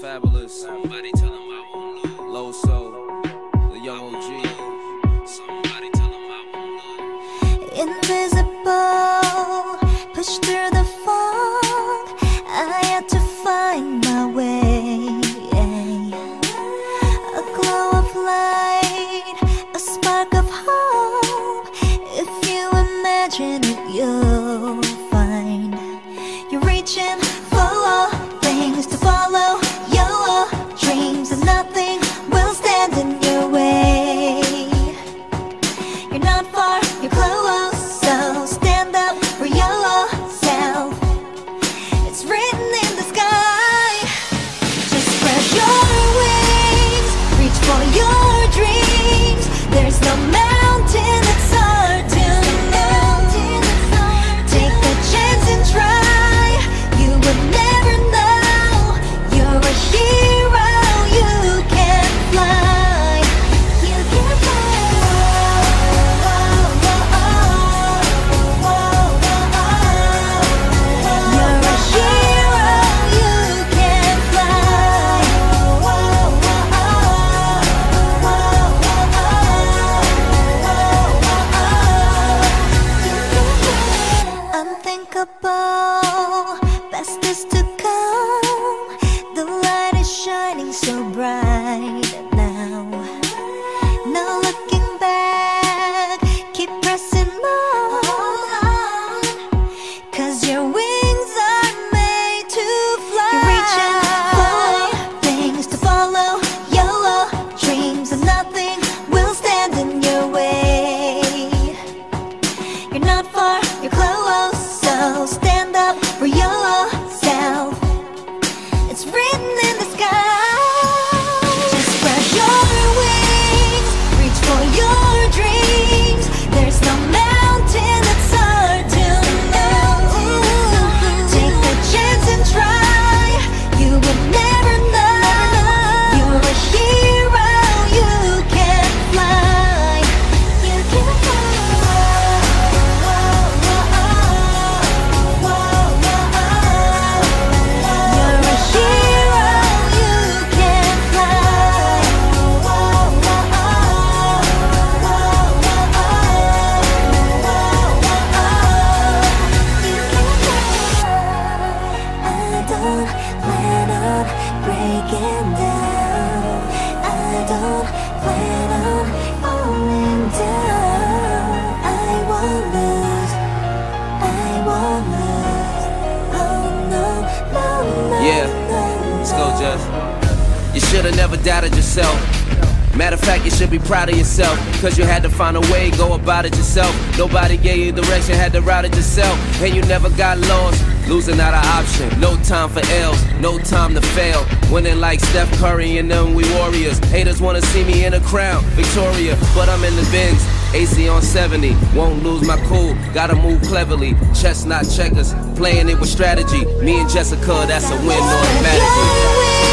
Fabolous. Somebody tell him I won't lose. Low soul. The young OG. Somebody tell him I won't lose. Invisible, push through the fog. I had to find Unthinkable, best is to come. The light is shining so bright You should've never doubted yourself. Matter of fact, you should be proud of yourself. Cause you had to find a way, go about it yourself. Nobody gave you direction, had to route it yourself. And you never got lost. Losing not an option. No time for L's, no time to fail. Winning like Steph Curry and them, we warriors. Haters wanna see me in a crown, Victoria. But I'm in the bins. AC on 70, won't lose my cool. Gotta move cleverly. Chess not checkers, playing it with strategy. Me and Jessica, that's a win automatically.